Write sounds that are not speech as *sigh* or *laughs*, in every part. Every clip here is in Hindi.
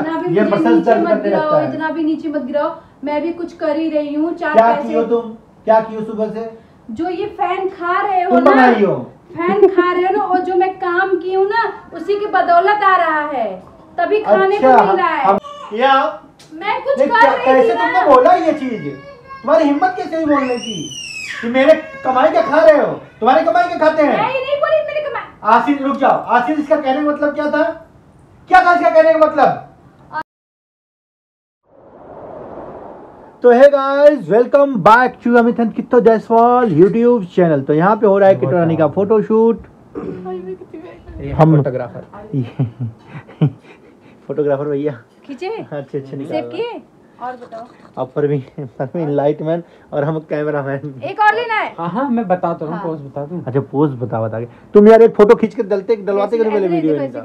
इतना भी ये मुझे नीचे मत गिराओ है। इतना भी नीचे मत गिराओ। मैं भी कुछ कर ही रही हूँ चार क्या पैसे। कियो तुम? क्या कियो सुबह से? जो ये फ़ैन खा रहे हो तुम ना हो। फ़ैन खा रहे हो ना और जो मैं काम की हूँ ना उसी की बदौलत आ रहा है। तभी खाने अच्छा, को अच्छा मिल रहा है। या मैं कुछ कर क्या- रही कैसे तुमने बोला ये चीज़? तुम्हारी हिम्मत कैसे हुई बोलने की? कि मेरे कमाई के खा रहे हो? तुम्हारे कमाई के खाते हैं? ये नहीं बोली मेरे कमा आशीष रुक जाओ। आशीष इसका कहने का मतलब क्या था? क्या था इसका कहने का मतलब? तो है guys welcome back to Amit Kitto Jaiswal YouTube channel तो यहाँ पे हो रहा है किट्टो रानी का फोटोशूट हम फोटोग्राफर फोटोग्राफर भैया। खींचे? अच्छे अच्छे निकाल किए? और बताओ। अब परवीन परवीन लाइटमैन और हम कैमरामैन एक और लेना है। हाँ हाँ मैं बताता हूँ हाँ। पोज बता दूँ। अच्छा पोज बता बता के। तुम यार एक फ़ोटो खींच के डलते डलवाते वीडियो इनका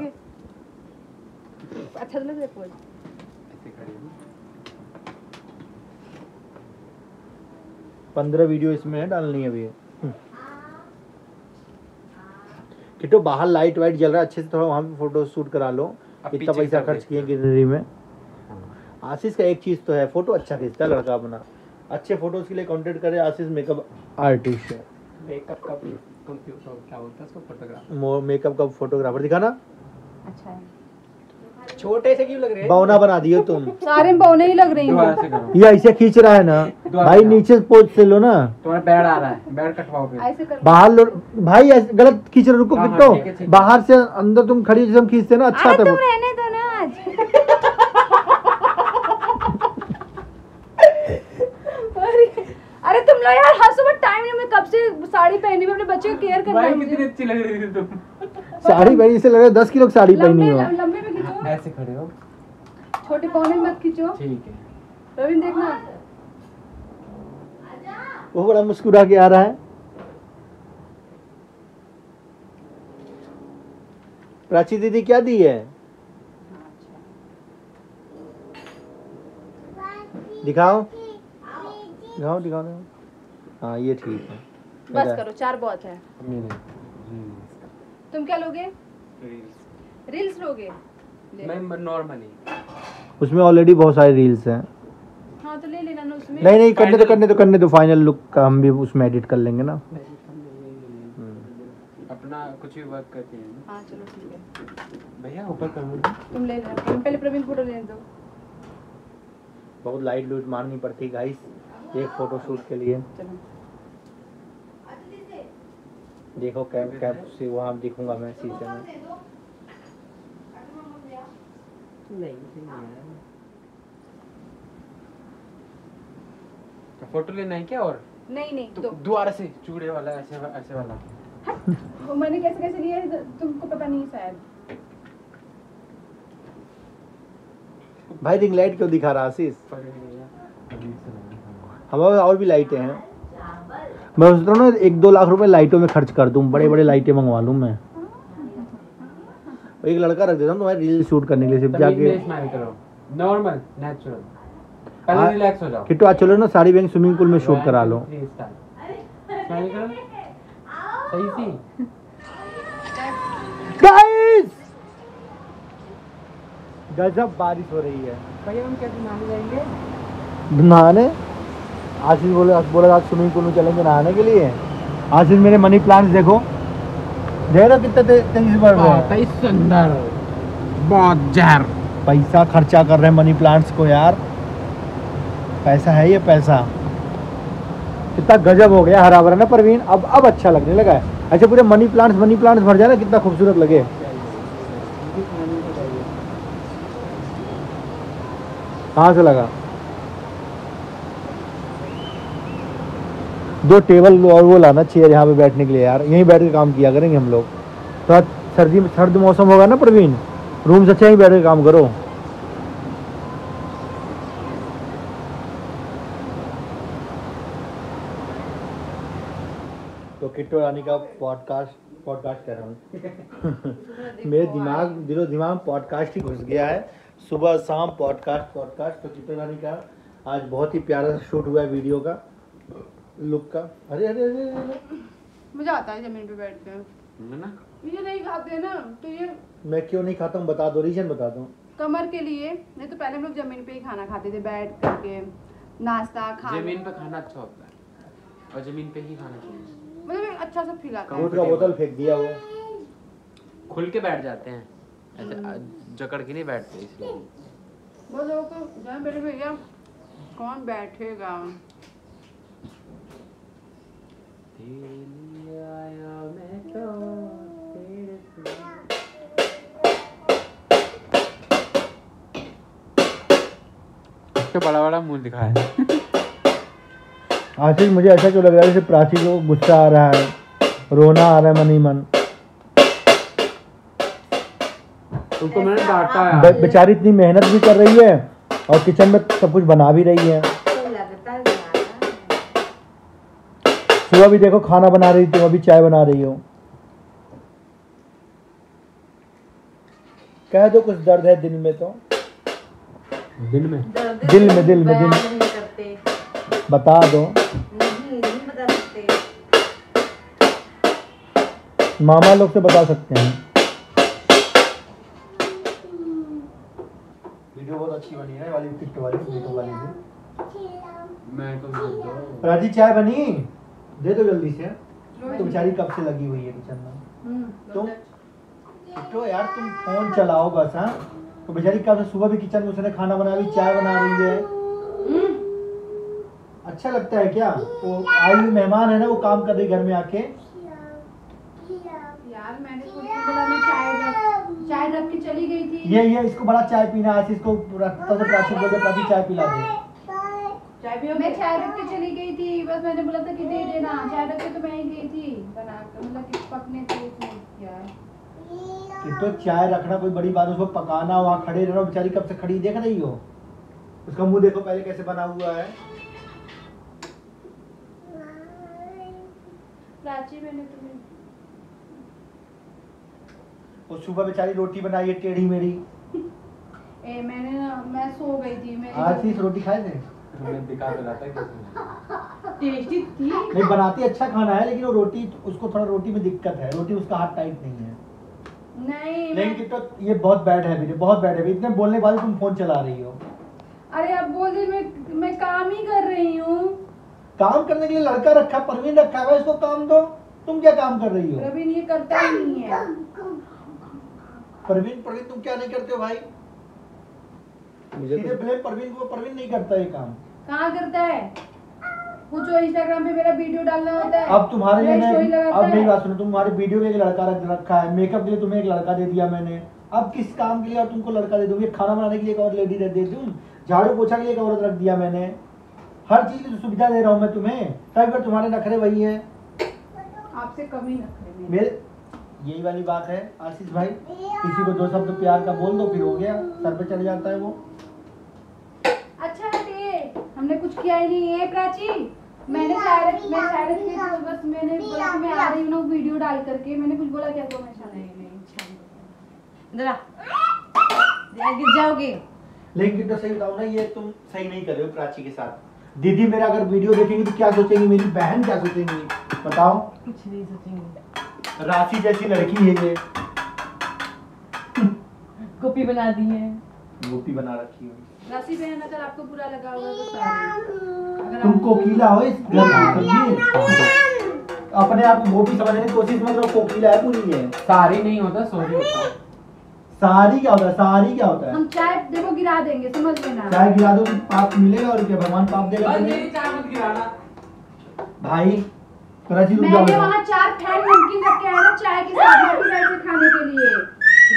अच्छा तो पोज पंद्रह वीडियो इसमें डालनी है अभी। किटो बाहर लाइट वाइट जल रहा है अच्छे से थोड़ा वहाँ पे फ़ोटो शूट करा लो। इतना पैसा खर्च किए गिरनरी में। आशीष का एक चीज़ तो है फ़ोटो अच्छा खींचता है लड़का अपना। अच्छे फ़ोटोज़ के लिए कॉन्टेक्ट करे आशीष मेकअप आर्टिस्ट है। मेकअप का कंप्यूटर क्या बोलता है उसको फोटोग्राफर मेकअप का फोटोग्राफर दिखाना। अच्छा है। छोटे से क्यों लग रहे बौना बना दियो तुम। सारे बौने ही लग रही हूँ। ये ऐसे खींच रहा है ना। भाई नीचे पोज से लो ना। तुम्हारा बैड आ रहा है। बैड कटवाओ फिर। ऐसे कर। बाहर लो। भाई गलत खींच रहे रुको किट्टो है, है। बाहर से अंदर तुम खड़ी जैसे हम खींचते ना अच्छा अरे आता तुम रहने दो ना आज। अरे अरे तुम लोग यार हंसो मत टाइम नहीं मैं कब से साड़ी पहनी हुई अपने बच्चे को केयर करना है कितनी अच्छी लग रही थी तुम। साड़ी पहनी से लग रहा है दस किलो की साड़ी पहनी हो। लंबे ऐसे खड़े हो। छोटे पौने मत खींचो। ठीक है। रविंद्र देखना। वो बड़ा मुस्कुरा के आ रहा है। प्राची दीदी क्या दी है? दिखाओ। दिखाओ दिखाओ दिखाओ। हाँ ये ठीक है। बस करो चार बहुत है। तुम क्या लोगे? रील्स लोगे? ले। नॉर्मली उसमें ऑलरेडी बहुत सारे रील्स हैं। हाँ तो ले लेना ना उसमें। नहीं नहीं करने तो करने तो करने तो फाइनल लुक का हम भी उसमें एडिट कर लेंगे ना। अपना कुछ भी वर्क करते हैं हाँ चलो ठीक है। भैया ऊपर करो तुम ले लेना पहले प्रवीण फ़ोटो लेने दो। बहुत लाइट लूट मारनी पड़ती गाइस एक फ़ोटो शूट के लिए। चलो। देखो कैप कैप से वहाँ दिखूँगा मैं शीशे में। फ़ोटो लेना है क्या और? नहीं नहीं तो दोबारा से चूड़े वाला ऐसे ऐसे वाला। वो मैंने कैसे कैसे लिया है तुमको पता नहीं शायद। भाई रिंग लाइट क्यों दिखा रहा आशीष? हमारे पास और भी लाइटें हैं। मैं सोच रहा हूँ ना एक दो लाख रुपए लाइटों में खर्च कर दूँ बड़े बड़े लाइटें मंगवा लूँ मैं। एक लड़का रख देता हूँ तुम्हारी रील शूट करने के लिए सिर्फ़ जाके। नॉर्मल नेचुरल हाँ। पहले रिलैक्स हो जाओ। किट्टू आज चलो ना साड़ी बैंक स्विमिंग पूल में शूट करा लो। सही सी। गाइस गजब बारिश हो रही है। भैया हम कैसे नहाने जाएँगे? नहाने? आशीष बोले बोला आज स्विमिंग पूल में चलेंगे नहाने के लिए। आशीष मेरे मनी प्लांट्स देखो। हो कितने ते- तेज़ी से बढ़ रहे हैं? बहुत ही सुंदर बहुत जहर। पैसा खर्चा कर रहे हैं मनी प्लांट्स को यार। पैसा है ये पैसा। कितना गजब हो गया हरा भरा ना परवीन। अब अब अच्छा लगने लगा है। अच्छा पूरे मनी प्लांट्स मनी प्लांट्स भर जाए ना कितना खूबसूरत लगे। कहाँ से लगा? दो टेबल और वो लाना चेयर यहाँ पे बैठने के लिए, यार। यहीं बैठ के काम किया करेंगे हम लोग। थोड़ा सर्दी में, सर्द मौसम होगा ना प्रवीण? रूम से अच्छा यहीं बैठ के काम करो। तो किट्टो रानी का पॉडकास्ट पॉडकास्ट कर रहा हूँ। *laughs* मेरे दिमाग, दिलो दिमाग पॉडकास्ट ही घुस गया है। सुबह शाम पॉडकास्ट पॉडकास्ट तो किट्टो रानी का आज बहुत ही प्यारा शूट हुआ है वीडियो का। लुक का। अरे अरे अरे, अरे, अरे। आता है ज़मीन पे बैठ के है ना? ये नहीं खाते ना तो ये मैं क्यों नहीं खाता हूँ? बता दो रीजन बता दो। कमर के लिए नहीं तो पहले हम लोग ज़मीन पे ही खाना खाते थे बैठ करके नाश्ता खाना। ज़मीन पे खाना अच्छा होता है। और ज़मीन पे ही खाना चाहिए। मतलब अच्छा सा फील आता है। का बोतल फेंक दिया वो। खुल के बैठ जाते हैं। ऐसे जकड़ के नहीं बैठते इसलिए। वो लोगों को जहाँ बैठे भैया कौन बैठेगा? तो बड़ा बड़ा मुँह दिखाया है *laughs* आशीष मुझे ऐसा क्यों लग रहा है? जैसे प्राची को गुस्सा आ रहा है रोना आ रहा है मन ही मन। उनको मैंने डांटा है। बेचारी इतनी मेहनत भी कर रही है और किचन में सब कुछ बना भी रही है। सुबह भी देखो खाना बना रही तुम अभी चाय बना रही हो। कह दो कुछ दर्द है दिल में तो। दिन में? दिल में दिल में दिल। करते। बता दो। नहीं नहीं बता सकते। मामा लोग से बता सकते हैं। वीडियो बहुत अच्छी बनी है वाली वाली वीडियो वाली मैं तो राज़ी चाय बनी? दे दो जल्दी से। तो बेचारी कब से लगी हुई है किचन में तुम तो यार तुम फ़ोन चलाओ बस हाँ? तो बेचारी कब से सुबह भी किचन में उसने खाना बना ली चाय बना रही है। हम्म, अच्छा लगता है क्या? वो आई हुई मेहमान है ना वो काम कर रही घर में आके। चाय रख के चली गई थी। ये ये इसको बड़ा चाय पीना है इसको तो प्राची चाय पिला दे। मैं चाय रख के चली गई थी बस मैंने बोला था कि दे देना। चाय रख के तो मैं ही गई थी। बना कर मतलब कि पकने थे इसमें यार। कि तो चाय रखना कोई बड़ी बात है, उसको पकाना वहाँ खड़े रहना बेचारी कब से खड़ी देख रही हो? उसका मुँह देखो पहले कैसे बना हुआ है। प्राची मैंने तुम्हें। वो सुबह बेचारी रोटी बनाई है टेढ़ी मेढ़ी *laughs* ए मैंने ना मैं सो गई थी मेरी आज ही रोटी खाए थे? मैं दिखा तो रहा था टेस्टी थी। नहीं बनाती अच्छा खाना है लेकिन वो रोटी उसको थोड़ा रोटी में दिक्कत है। रोटी उसका हाथ टाइट नहीं है। नहीं लेकिन मैं, तो ये बहुत बैड है है बहुत बैड है। इतने बोलने वाले तुम फ़ोन चला रही हो। अरे अब बोल दे मैं मैं काम ही कर रही हूँ। काम करने के लिए लड़का रखा परवीन रखा हुआ है इसको काम दो। तुम क्या काम कर रही हो? प्रवीण ये करता ही नहीं है। परवीन परवीन तुम क्या नहीं करते हो भाई? मुझे तो ब्लेम परवीन को परवीन नहीं करता ये काम। कहाँ करता है? वो जो इंस्टाग्राम पे मेरा वीडियो डालना होता है। अब तुम्हारे लिए अब मेरी बात सुनो तुम्हारे वीडियो में एक लड़का रख रखा है। मेकअप के लिए तुम्हें एक लड़का दे दिया मैंने। अब किस काम के लिए और तुमको लड़का दे दूँगी खाना बनाने के लिए एक और लेडी दे दे दूँ? झाड़ू पोछा के लिए एक औरत रख दिया मैंने। हर चीज़ की सुविधा दे रहा हूँ मैं तुम्हें। कई बार तुम्हारे नखरे वही है। आपसे कभी नखरे मेरे। यही वाली बात है आशीष भाई। किसी को दो शब्द प्यार का बोल दो फिर हो गया। सर पे चले जाता है वो। हमने कुछ किया ही नहीं। है प्राची मैंने शायद मैं शायद की तो बस मैंने बोला कि मैं आ रही हूँ ना वीडियो डाल करके। मैंने कुछ बोला क्या? तो मैं नहीं नहीं नहीं। इधर आ। गिर जाओगे? लेकिन तो सही बताओ ना ये तुम सही नहीं कर रहे हो प्राची के साथ। दीदी मेरा अगर वीडियो देखेंगी तो क्या सोचेंगी? मेरी बहन क्या सोचेंगी? बताओ। कुछ नहीं सोचेंगे। राशि जैसी लड़की है ये। कॉपी बना दी है। गोपी बना रखी है। राशि बहन अगर आपको बुरा लगा होगा तो सॉरी। तुम कोकिला हो इस घर की समझी? अपने आप को गोपी समझने की कोशिश मत करो कोकिला है पूरी ये सारी नहीं होता सॉरी होता। है। सारी क्या होता है सारी क्या होता है? हम चाय देखो गिरा देंगे समझ लेना चाय गिरा दो तो पाप मिलेगा और क्या? भगवान पाप देगा बस मेरी चाय मत गिराना। भाई कराची रुक मैंने जाओ वहाँ चार फ़ैन नमकीन रख के आया ना चाय के साथ में भी खाने के लिए।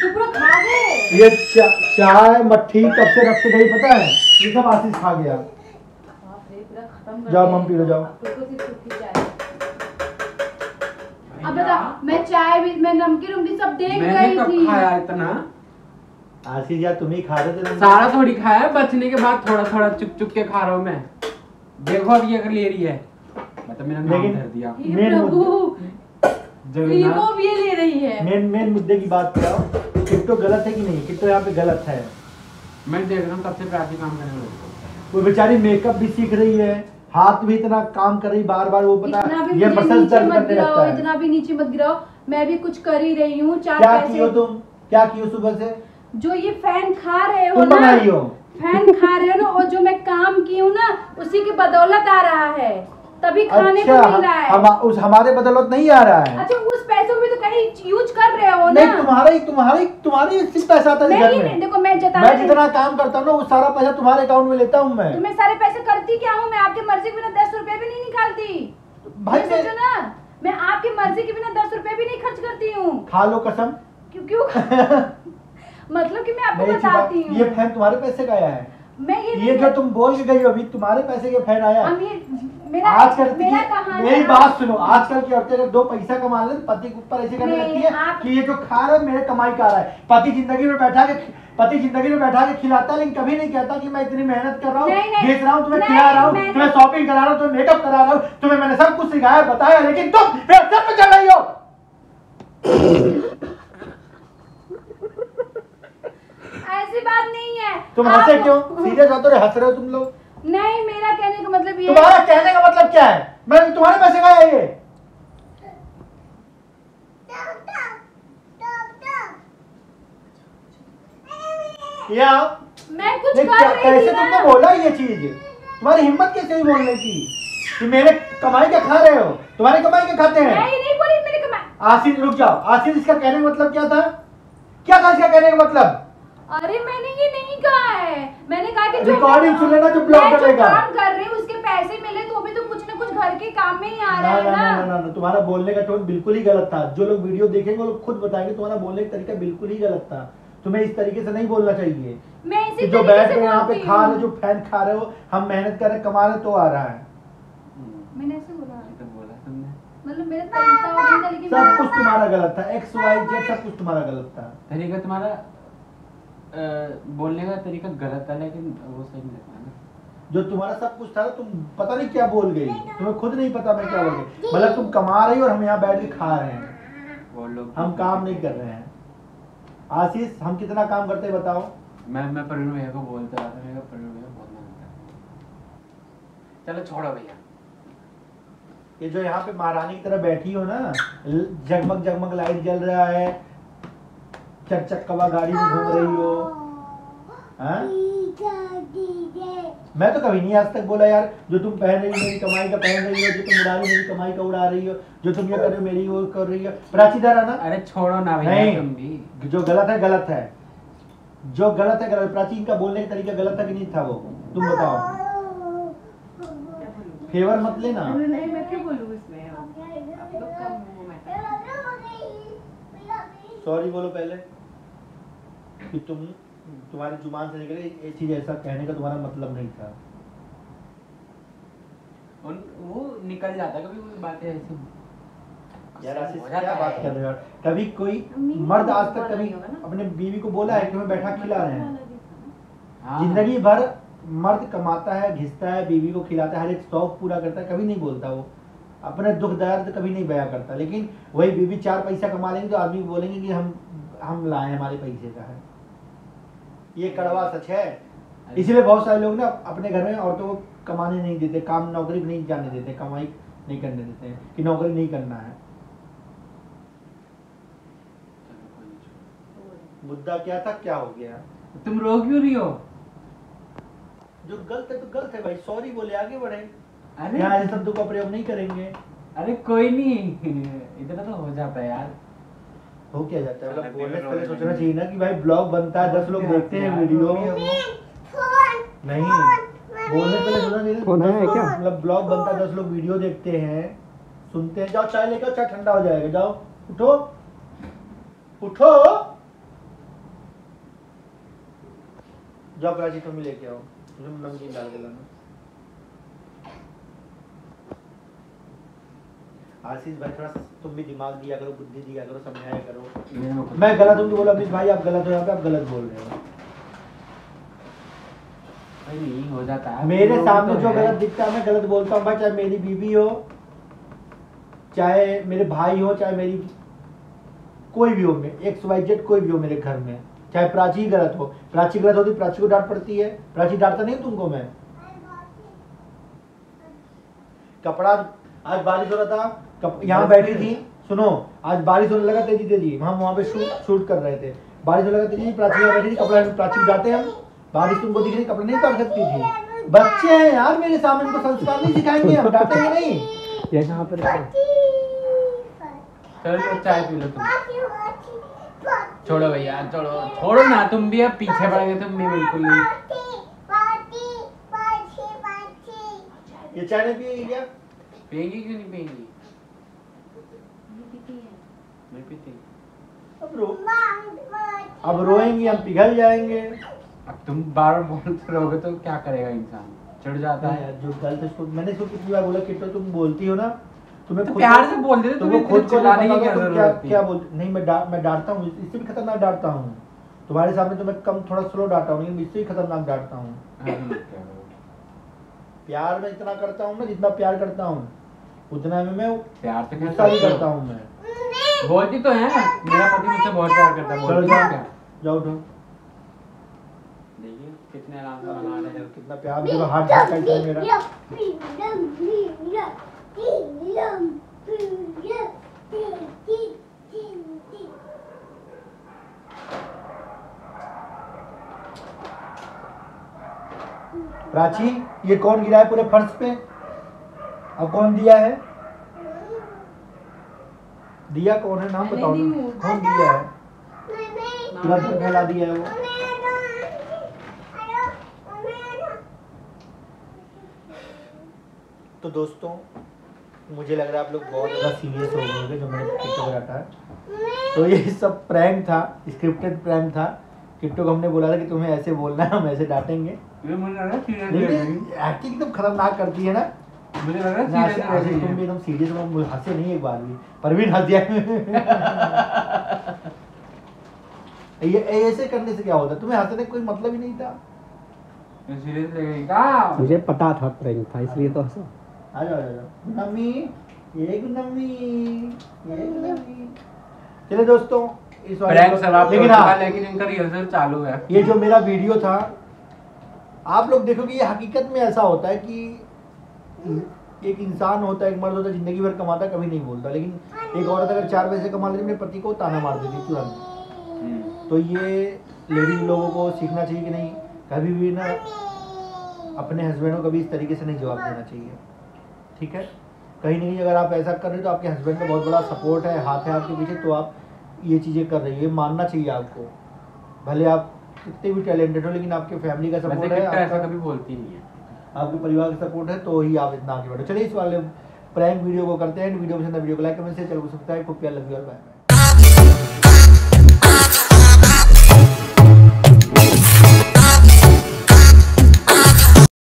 तो पूरा खा गए ये चा, चाय मट्ठी कब से रख के गई पता है? ये सब आशीष खा गया। जाओ। मम पी लो जाओ। तो सिर्फ़ सूखी चाय। अब बता मैं चाय भी मैं नमकीन उमकीन सब देख मैंने गई कब थी। खाया इतना? आशीष यार तुम ही खा रहे थे सारा थोड़ी खाया बचने के बाद थोड़ा थोड़ा चुप चुप के खा रहा हूँ मैं। देखो अब ये अगर ले रही है। मतलब मेरा नाम लेकिन- धर दिया। मेन भी ये ले रही है। मेन मेन मुद्दे की बात कराओ किट्टो गलत है कि नहीं? किट्टो यहाँ पे गलत है? मैं देख रहा हूँ कब से प्राची काम करने लगी वो बेचारी मेकअप भी सीख रही है हाथ भी इतना काम कर रही बार बार वो पता ये मसल दर्द मत करने लगता गिराओ है। इतना भी नीचे मत गिराओ। मैं भी कुछ कर ही रही हूँ चार क्या पैसे। कियो तुम? क्या कियो सुबह से? जो ये फ़ैन खा रहे हो तुम ना हो फ़ैन खा रहे हो ना और जो मैं काम की हूँ ना उसी की बदौलत आ रहा है। तभी खाने अच्छा को मिल रहा है। हम उस हमारे बदौलत नहीं आ रहा है। अच्छा कहीं यूज़ कर रहे हो ना। नहीं तुम्हारा ही तुम्हारा ही तुम्हारी सिर्फ़ पैसा आता है घर नहीं में। देखो मैं जता मैं जितना काम करता हूँ ना वो सारा पैसा तुम्हारे अकाउंट में लेता हूँ मैं। तो मैं सारे पैसे करती क्या हूँ मैं? आपकी मर्ज़ी के बिना दस रुपए भी नहीं निकालती। भाई सोचो ना मैं आपकी मर्ज़ी के बिना दस रुपए भी नहीं खर्च करती हूँ। खा लो कसम। क्यों क्यों? *laughs* मतलब कि मैं आपको बताती ये- ये फ़ैन तुम्हारे पैसे का आया है। मैं ये ये जो तुम बोल के गई हो अभी तुम्हारे पैसे के फ़ैन आया हम ये मेरा आजकल की- मेरी बात सुनो आजकल की औरतें अगर दो पैसा कमा ले पति के ऊपर ऐसे करने लगती है कि ये जो खा रहा है मेरे कमाई का रहा है। पति ज़िंदगी में बैठा के पति ज़िंदगी में बैठा के खिलाता है लेकिन कभी नहीं कहता कि मैं इतनी मेहनत कर रहा हूँ बेच रहा हूँ तुम्हें खिला रहा हूँ तुम्हें शॉपिंग करा रहा हूँ तुम्हें मेकअप करा रहा हूँ तुम्हें मैंने सब कुछ सिखाया बताया लेकिन तुम मेरे सर पे चढ़ रही हो। ऐसी बात नहीं है। तुम हंसे क्यों? सीरियस हो तो हंस रहे हो तुम लोग। नहीं मेरा कहने का मतलब ये तुम्हारा कहने का मतलब क्या है? मैं तुम्हारे पैसे का है ये। या मैं कुछ कर रही कैसे तुमने बोला ये चीज़? तुम्हारी हिम्मत कैसे हुई बोलने की? कि मेरे कमाई का खा रहे हो? तुम्हारे कमाई का खाते हैं? ये नहीं बोली मेरे कमा आशीष रुक जाओ। आशीष इसका कहने का मतलब क्या था? क्या था इसका कहने का मतलब? अरे मैंने ये नहीं कहा है। मैंने कहा कि जो Recording सुन लेना, जो मैं जो करेगा। काम कर रही हूँ उसके पैसे मिले तो भी तो कुछ ना कुछ घर के काम में ही आ रहा है ना ना ना। ना तुम्हारा बोलने का टोन बिल्कुल ही गलत था। जो लोग वीडियो देखेंगे वो लोग खुद बताएँगे तुम्हारा बोलने का तरीका बिल्कुल ही गलत था। तुम्हें इस तरीके से नहीं बोलना चाहिए मैं इसी जो बैठ के यहाँ पे खा रहे हो जो फ़ैन खा रहे हो हम मेहनत कर रहे कमा रहे तो आ रहा है। मैंने ऐसे बोला। ये तो बोला तुमने। मतलब मेरा तरीका वो नहीं था लेकिन सब कुछ तुम्हारा गलत था। एक्स वाई जेड सब कुछ तुम्हारा गलत था। तरीका तुम्हारा बोलने का तरीका गलत था लेकिन वो सही नहीं था ना। जो तुम्हारा सब कुछ था तुम पता नहीं क्या बोल गई। तुम्हें खुद नहीं पता मैं क्या बोल गई। मतलब तुम कमा रही हो और हम यहाँ बैठ के खा रहे हैं। हम काम नहीं कर रहे हैं। आशीष हम कितना काम करते हैं बताओ। मैं मैं प्रवीण भैया को बोलता रहा था मेरे को प्रवीण भैया बहुत करते चलो छोड़ो भैया। ये जो यहाँ पे महारानी की तरह बैठी हो ना जगमग जगमग लाइट जल रहा है चक चक कवा गाड़ी में घूम रही हो। हाँ? मैं तो कभी नहीं आज तक बोला यार जो तुम पहन रही हो मेरी कमाई का पहन रही हो जो तुम उड़ा रही हो मेरी कमाई का उड़ा रही हो जो तुम ये कर रही हो मेरी वो कर रही हो। प्राची धरा ना अरे छोड़ो ना भैया नहीं। तुम भी। जो गलत है गलत है। जो गलत है गलत। प्राचीन का बोलने का तरीका गलत था कि नहीं था वो। तुम बताओ। फेवर मत लेना। नहीं मैं क्या बोलूँ इसमें? आप लोग का वो मैं सॉरी बोलो पहले। कि तुम तुम्हारी ज़ुबान से निकले ये चीज़ ऐसा कहने का तुम्हारा मतलब नहीं था। उन वो निकल जाता कभी कोई बातें ऐसी यार क्या बात कर रहे हो कभी कोई मर्द आज तक कभी? अपने बीवी को बोला है कि बैठा खिला रहे हैं? हाँ। ज़िंदगी भर मर्द कमाता है घिसता है बीवी को खिलाता है हर एक शौक पूरा करता है कभी नहीं बोलता वो। अपने दुख दर्द कभी नहीं बयां करता। लेकिन वही बीवी चार पैसा कमा लेंगे तो आदमी बोलेंगे कि हम हम लाए हमारे पैसे का है। ये कड़वा सच है। इसलिए बहुत सारे लोग ना अपने घर में औरतों को कमाने नहीं देते काम नौकरी भी नहीं जाने देते कमाई नहीं करने देते हैं कि नौकरी नहीं करना है। मुद्दा क्या था क्या हो गया? तुम रो क्यों रही हो? जो गलत है तो गलत है भाई सॉरी बोले आगे बढ़े। अरे। यहाँ ऐसे शब्दों का प्रयोग नहीं करेंगे। अरे कोई नहीं। *laughs* इतना तो हो जाता है यार। हो क्या जाता है? मतलब बोलने से पहले सोचना चाहिए ना कि भाई ब्लॉग बनता है दस लोग देखते हैं वीडियो। नहीं बोलने पहले सोचना चाहिए फ़ोन है क्या? मतलब ब्लॉग बनता है दस लोग वीडियो देखते हैं सुनते हैं जाओ चाय लेकर चाय ठंडा हो जाएगा जाओ उठो। उठो। जाओ प्राची तुम्हें लेके आओ तुम नमकीन डाल के लाना। आशीष भाई थोड़ा तुम भी दिमाग दिया करो बुद्धि दिया करो समझाया करो। मैं गलत हूँ तो बोला अमित भाई आप गलत हो यहाँ पे आप गलत बोल रहे हो। नहीं हो जाता है। मेरे सामने तो जो। गलत दिखता है मैं गलत बोलता हूँ भाई चाहे मेरी बीवी हो चाहे मेरे भाई हो चाहे मेरी कोई भी हो मैं एक्स वाई जेड कोई भी हो मेरे घर में चाहे प्राची गलत हो। प्राची गलत होती प्राची को डांट पड़ती है। प्राची डांटता नहीं तुमको मैं? कपड़ा आज बारिश हो रहा था यहाँ बैठी थी। सुनो आज बारिश होने लगा तेज़ी तेज़ी। हम वहाँ पे शूट शूट कर रहे थे। बारिश होने लगा थी प्राची यहाँ बैठी थी कपड़ा प्राची जाते हम। बारिश तुमको दिख रही कपड़ा नहीं पहन सकती थी। बच्चे हैं यार मेरे सामने इनको संस्कार नहीं सिखाएँगे हम डांटेंगे नहीं। ये कहाँ पर चलो चाय पी लो तुम। छोड़ो भैया छोड़ो। छोड़ो ना तुम भी अब पीछे पड़ गए तुम भी बिल्कुल नहीं। ये चाय नहीं पिएगी क्या? पियेंगी क्यों नहीं पियेंगी? नहीं पीती अब रो। अब रोएँगी हम पिघल जाएँगे। अब तुम बार बार बोलते रहोगे तो क्या करेगा इंसान? चिढ़ जाता है। यार, जो गलत है उसको मैंने इसको कितनी बार बोला किट्टो तुम बोलती हो ना तुम्हें तो प्यार से बोल देते तुम्हें खुद को नहीं की क्या ज़रूरत क्या क्या बोल नहीं मैं डा, मैं डांटता हूँ इससे भी खतरनाक डांटता हूँ। तुम्हारे सामने तो मैं कम थोड़ा स्लो डांटा हूँ लेकिन इससे भी खतरनाक डांटता हूँ। हाँ? प्यार में इतना करता हूँ ना जितना प्यार करता हूँ। उतना में मैं प्यार से गुस्सा भी करता हूँ। मैं। बोलती तो है मेरा पति मुझसे बहुत प्यार करता है बोलती है क्या? जाओ उठो। देखिए कितने आराम से बना रहे हैं कितना प्यार देखो हाथ निकलता है मेरा। प्राची ये कौन गिरा है पूरे फर्श पे? अब कौन दिया है? दिया कौन है? नाम बताओ ना। कौन दिया है? फैला दिया है वो। तो दोस्तों मुझे लग रहा है आप लोग बहुत ज़्यादा सीरियस हो गए होंगे जो मैंने किट्टू को डांटा है। तो ये सब प्रैंक था स्क्रिप्टेड प्रैंक था। किट्टू को हमने बोला था कि तुम्हें ऐसे बोलना है हम ऐसे डांटेंगे। एक्टिंग एकदम खतरनाक करती है ना। मुझे लग रहा है सीरियस तुम भी एकदम सीरियस हो हंसे नहीं एक बार भी परवीन हंस दिया। *laughs* ये ऐसे करने से क्या होता? तुम्हें हंसने का कोई मतलब ही नहीं था। सीरियस ले मुझे पता था प्रैंक था इसलिए तो हंसा। आ जाओ आ जाओ दोस्तों इस प्रैंक समाप्त लेकिन हाँ लेकिन इनका रिहर्सल चालू है। ये जो मेरा वीडियो था आप लोग देखोगे ये हकीकत में ऐसा होता है कि एक इंसान होता है एक मर्द होता है ज़िंदगी भर कमाता कभी नहीं बोलता। लेकिन एक औरत अगर चार पैसे कमा लेती अपने पति को ताना मार देती है तुरंत। हम्म। तो ये लेडीज़ लोगों को सीखना चाहिए कि नहीं कभी भी ना अपने हस्बैंड को कभी इस तरीके से नहीं जवाब देना चाहिए। ठीक है? कहीं ना कहीं अगर आप ऐसा कर रहे हो तो आपके हस्बैंड का बहुत बड़ा सपोर्ट है हाथ है आपके पीछे तो आप ये चीज़ें कर रही है। मानना चाहिए आपको। भले आप कितने भी टैलेंटेड हो लेकिन आपके फैमिली का सपोर्ट है ऐसा कभी बोलती नहीं है। आपके परिवार का सपोर्ट है तो ही आप इतना आगे बढ़ो। चलिए इस वाले प्रैंक वीडियो को करते हैं। वीडियो पसंद वीडियो को लाइक कमेंट से चलो सब्सक्राइब को प्यार लगे और बाय